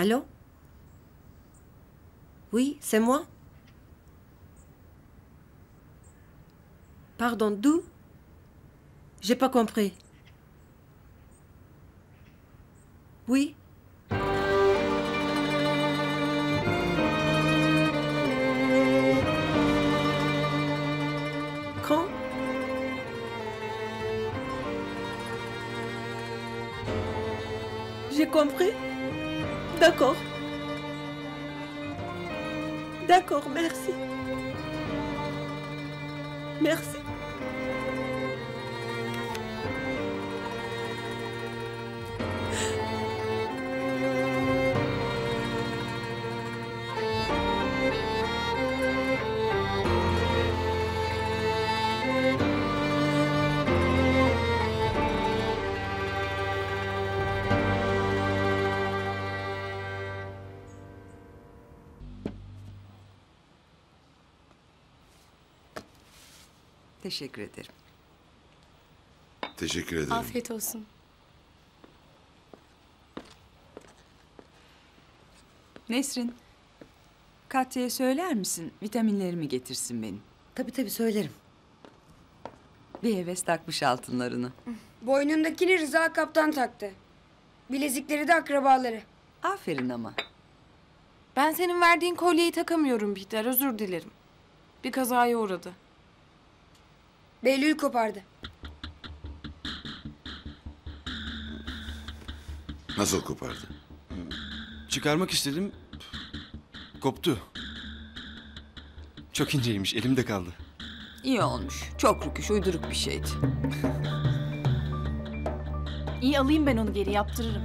Allô? Oui, c'est moi? Pardon, d'où? J'ai pas compris. Oui. J'ai compris D'accord. D'accord, merci. Merci. Teşekkür ederim. Teşekkür ederim. Afiyet olsun. Nesrin, Katya'ya söyler misin vitaminlerimi getirsin benim. Tabii tabii söylerim. Bir heves takmış altınlarını. Boynundakini Rıza Kaptan taktı. Bilezikleri de akrabaları. Aferin ama. Ben senin verdiğin kolyeyi takamıyorum Bihter. Özür dilerim. Bir kazaya uğradı. Behlül kopardı. Nasıl kopardı? Çıkarmak istedim. Koptu. Çok inceymiş, elimde kaldı. İyi olmuş. Çok rüküş, uyduruk bir şeydi. İyi alayım ben onu geri yaptırırım.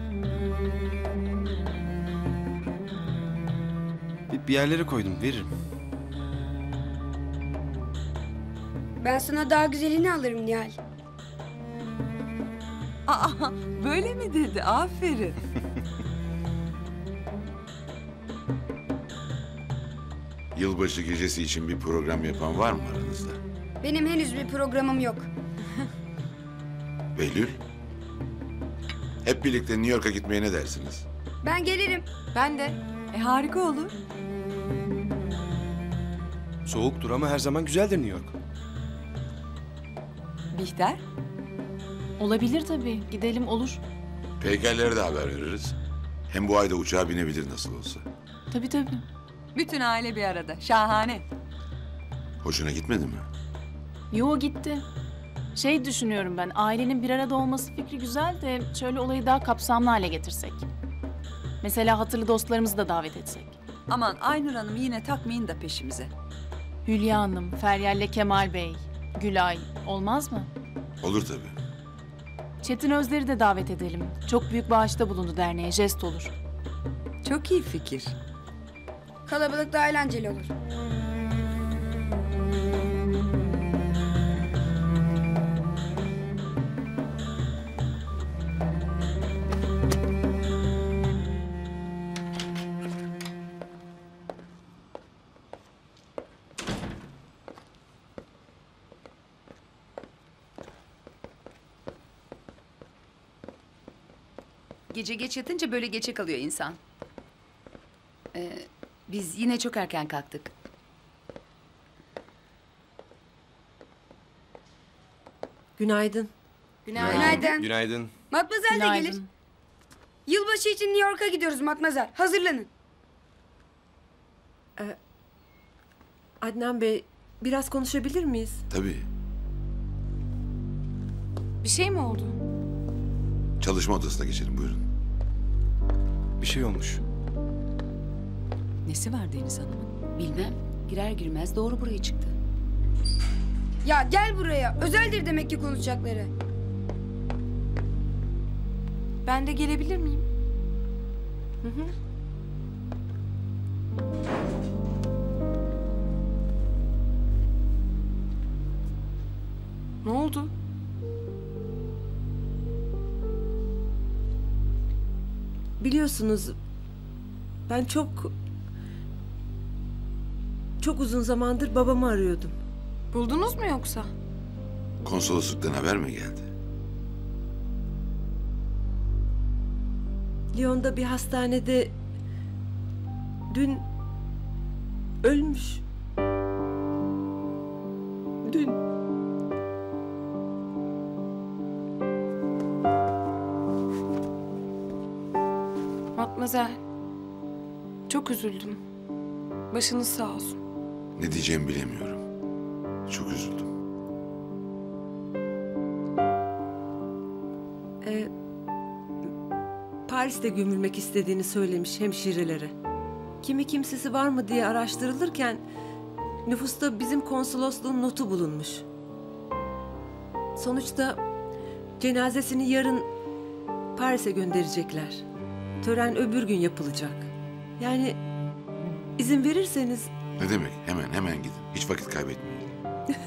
Bir, bir yerlere koydum, veririm. Ben sana daha güzelini alırım Nihal. Aa, böyle mi dedi? Aferin. Yılbaşı gecesi için bir program yapan var mı aranızda? Benim henüz bir programım yok. Behlül? Hep birlikte New York'a gitmeye ne dersiniz? Ben gelirim. Ben de. E harika olur. Soğuktur ama her zaman güzeldir New York. Bihter, Olabilir tabii. Gidelim olur. Peykerlere de haber veririz. Hem bu ayda uçağa binebilir nasıl olsa. Tabii tabii. bütün aile bir arada. Şahane. Hoşuna gitmedi mi? Yo gitti. Şey düşünüyorum ben, ailenin bir arada olması fikri güzel de şöyle olayı daha kapsamlı hale getirsek. Mesela hatırlı dostlarımızı da davet etsek. Aman Aynur Hanım yine takmayın da peşimize. Hülya Hanım, Feryal'le Kemal Bey, Gülay olmaz mı? Olur tabii. Çetin Özler'i de davet edelim. Çok büyük bağışta bulundu derneğe, jest olur. Çok iyi fikir. Kalabalık daha eğlenceli olur. Gece geç yatınca böyle geçe kalıyor insan. Ee, biz yine çok erken kalktık. Günaydın. Günaydın. Günaydın. Matmazel de gelir. Günaydın. Yılbaşı için New York'a gidiyoruz Matmazel. Hazırlanın. Adnan Bey, biraz konuşabilir miyiz? Tabii. Bir şey mi oldu? Çalışma odasına geçelim buyurun. Bir şey olmuş. Nesi var Deniz Hanım'ın? Bilmem. Girer girmez doğru buraya çıktı. Ya gel buraya. Özeldir demek ki konuşacakları. Ben de gelebilir miyim? Ne oldu? Biliyorsunuz ben çok çok uzun zamandır babamı arıyordum. Buldunuz mu yoksa? Konsolosluktan haber mi geldi? Lyon'da bir hastanede dün ölmüş. Matmazel. Çok üzüldüm. Başınız sağ olsun. Ne diyeceğimi bilemiyorum. Çok üzüldüm. Ee, Paris'te gömülmek istediğini söylemiş hemşirelere. Kimi kimsesi var mı diye araştırılırken nüfusta bizim konsolosluğun notu bulunmuş. Sonuçta cenazesini yarın Paris'e gönderecekler. Tören öbür gün yapılacak. Yani izin verirseniz Ne demek? Hemen hemen gidin. Hiç vakit kaybetmeyin.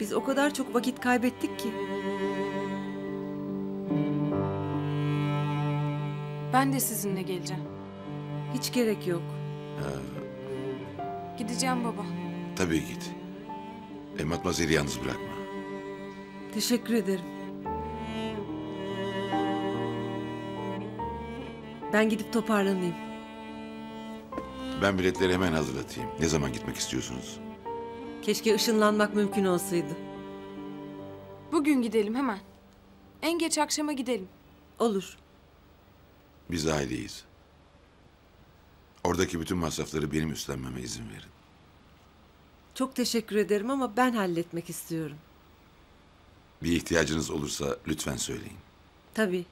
biz o kadar çok vakit kaybettik ki. Ben de sizinle geleceğim. Hiç gerek yok. Gideceğim baba. Tabii git. E, Matmazel'i yalnız bırakma. Teşekkür ederim. Ben gidip toparlanayım. Ben biletleri hemen hazırlatayım. Ne zaman gitmek istiyorsunuz? Keşke ışınlanmak mümkün olsaydı. Bugün gidelim hemen. En geç akşama gidelim. Olur. Biz aileyiz. Oradaki bütün masrafları benim üstlenmeme izin verin. Çok teşekkür ederim ama ben halletmek istiyorum. Bir ihtiyacınız olursa lütfen söyleyin. Tabii.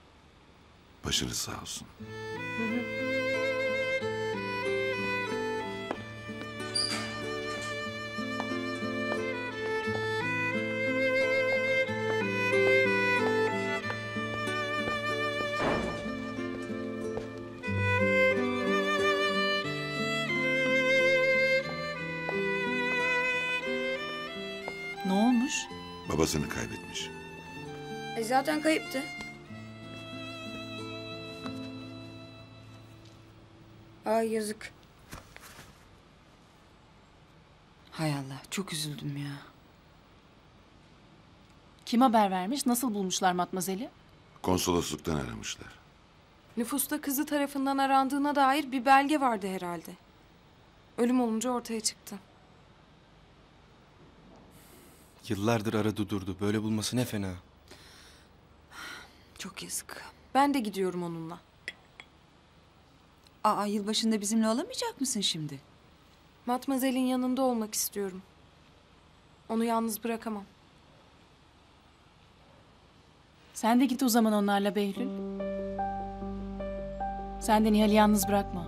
Başınız sağ olsun. Ne olmuş? Babasını kaybetmiş. E zaten kayıptı. Yazık. Hay Allah çok üzüldüm ya. Kim haber vermiş? Nasıl bulmuşlar Matmazel'i? Konsolosluktan aramışlar. Nüfusta kızı tarafından arandığına dair bir belge vardı herhalde. Ölüm olunca ortaya çıktı. Yıllardır aradı durdu. Böyle bulması ne fena. Çok yazık. Ben de gidiyorum onunla. Aa yılbaşında bizimle olamayacak mısın şimdi? Matmazel'in yanında olmak istiyorum. Onu yalnız bırakamam. Sen de git o zaman onlarla Behlül. Sen de Nihal'i yalnız bırakma.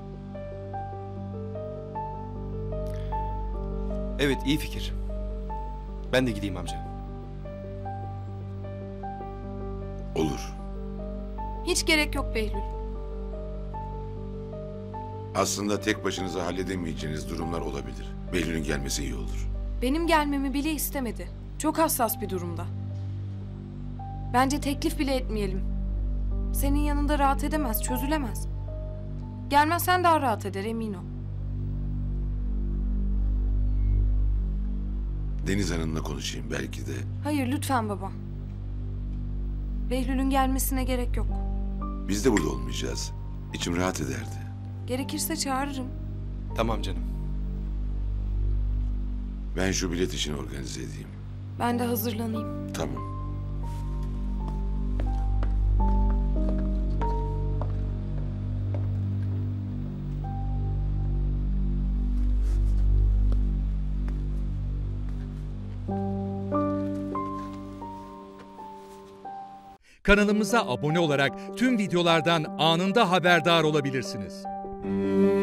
Evet iyi fikir. Ben de gideyim amca. Olur. Hiç gerek yok Behlül. Aslında tek başınıza halledemeyeceğiniz durumlar olabilir. Behlül'ün gelmesi iyi olur. Benim gelmemi bile istemedi. Çok hassas bir durumda. Bence teklif bile etmeyelim. Senin yanında rahat edemez, çözülemez. Gelmezsen daha rahat eder emin ol. Deniz Hanım'la konuşayım belki de. Hayır lütfen baba. Behlül'ün gelmesine gerek yok. Biz de burada olmayacağız. İçim rahat ederdi. Gerekirse çağırırım. Tamam canım. Ben şu bilet işini organize edeyim. Ben de hazırlanayım. Tamam. Kanalımıza abone olarak tüm videolardan anında haberdar olabilirsiniz. Música